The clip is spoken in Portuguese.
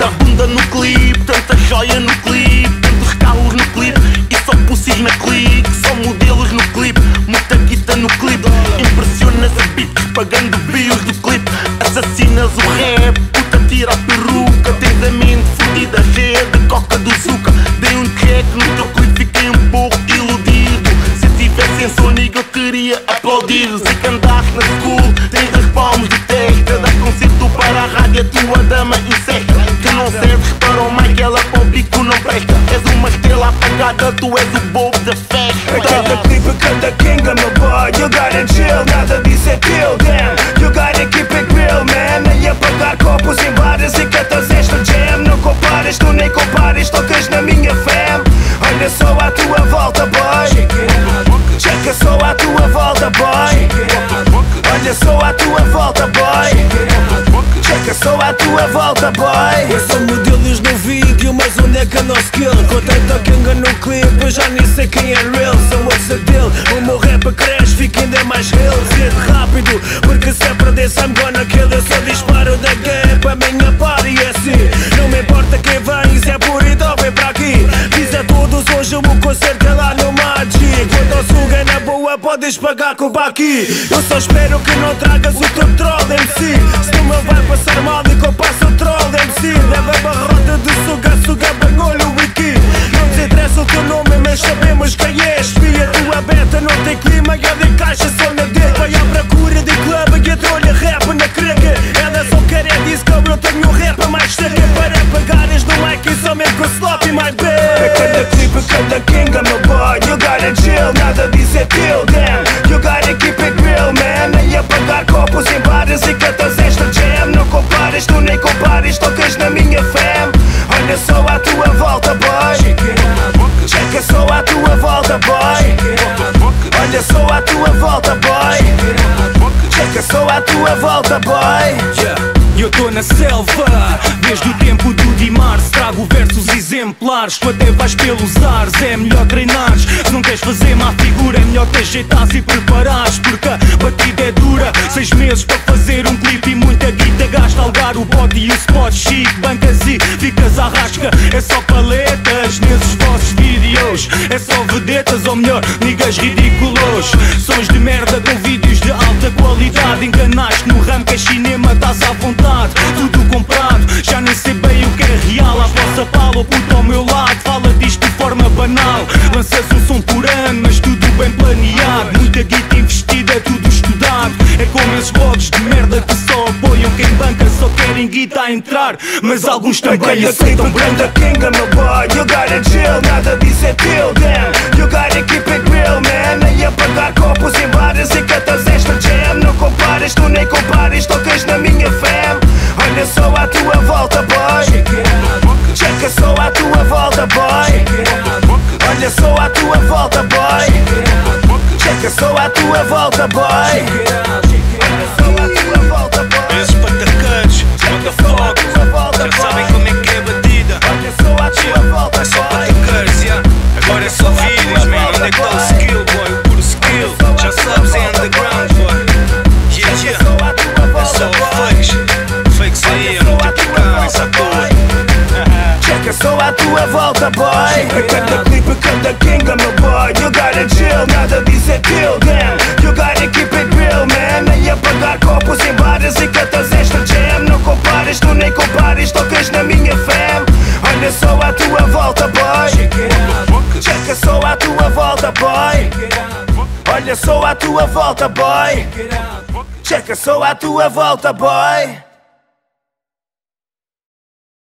Tanta bunda no clipe, tanta joia no clipe Tantos carros no clipe e só pussies na clique Só modelos no clipe, muita que andaste na school, tens as palmas de testa Dá concerto para a rádio, a tua dama insecta Que não serves para o mic, ela para o bico não presta És uma estrela apagada, tu és o bobo da festa. Cada clipe, cada kinga, meu boy You gotta chill, nada disso é kill Damn, you gotta keep it real, man. Nem apagar copos em bares e cantas esta jam. Não compares, tu nem compares, tocas na minha fam. Olha só à tua volta, boy. Checa só à tua Olha só à tua volta, boy. Checa só à tua volta, boy. Eu sou modelos no vídeo, mas onde é que anda o skill? Contrata Kanga no clipe, eu já nem sei quem é real. Sou what's a? O meu rap cresce, fica ainda mais real. Zed rápido, porque se é perder I'm gonna kill Eu só disparo da gap, a minha party é assim. Não me importa quem vem, se é por então vem para aqui. Diz a todos hoje o meu concerto é lá é boa, podes pagar com baqui Eu só espero que não tragas o teu troll MC Se tu me vai passar mal e que eu passo o troll MC Leva a barrota de suga, suga bem olho wiki Não nos interessa o teu nome, mas sabemos quem és. Espia tua beta, não tem clima e ela encaixa só na D Vai à procura de clube e entrou-lhe rap na creca. Ela só quer é disco, eu tenho rap mais seca Para pagares no mic e mesmo com slop e my bad Cada clipe, cada kinga, é kill Damn, you gotta keep it real, man. Nem apagar copos em bares e cantas esta jam. Não compares, tu nem compares, tocas na minha fam. Olha só à tua volta, boy. Checa só à tua volta, boy. Olha só à tua volta, boy. Checa só à tua volta, boy. Yeah. Eu tô na selva, desde o tempo do versos exemplares, tu até vais pelos ares É melhor treinares, se não queres fazer má figura É melhor te ajeitares e preparares Porque O body e o spot chic Bancas e ficas à rasca. É só paletas nesses vossos vídeos. É só vedetas ou melhor, niggas ridículos. Sons de merda com vídeos de alta qualidade. Enganaste no ramo que é cinema, estás à vontade. Tudo comprado, já nem sei bem o que é real. À vossa pala, puto ao meu lado. Fala disto de forma banal. Lanças um som por ano, mas tudo bem planeado. Muita guita investida, tudo É como esses blogs de merda que só apoiam Quem banca só querem guita a entrar. Mas alguns também aceitam branda cada kinga, meu boy. You gotta chill, nada disso é kill Damn, you gotta keep it real, man. Nem apagar copos em bares e cantas esta jam. Não compares, tu nem compares, tocas na minha fam. Olha só à tua volta, boy. Checa só à tua volta, boy. Olha só à tua volta, boy. Checa só à tua volta, boy tua volta, boy é é a É é é tá é É Cada clipe, cada kinga, meu boy You gotta chill, nada disso é kill Damn, you gotta keep it man Nem apagar copos em bares e cantas esta jam. Não compares, tu nem compares, tocas na minha fam. Olha só à tua volta, boy. Checa só à tua volta, boy. Olha só à tua volta, boy. Checa só à tua volta, boy